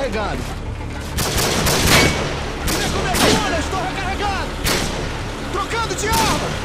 recarregando. Recomeçando! Estou recarregado! Trocando de arma!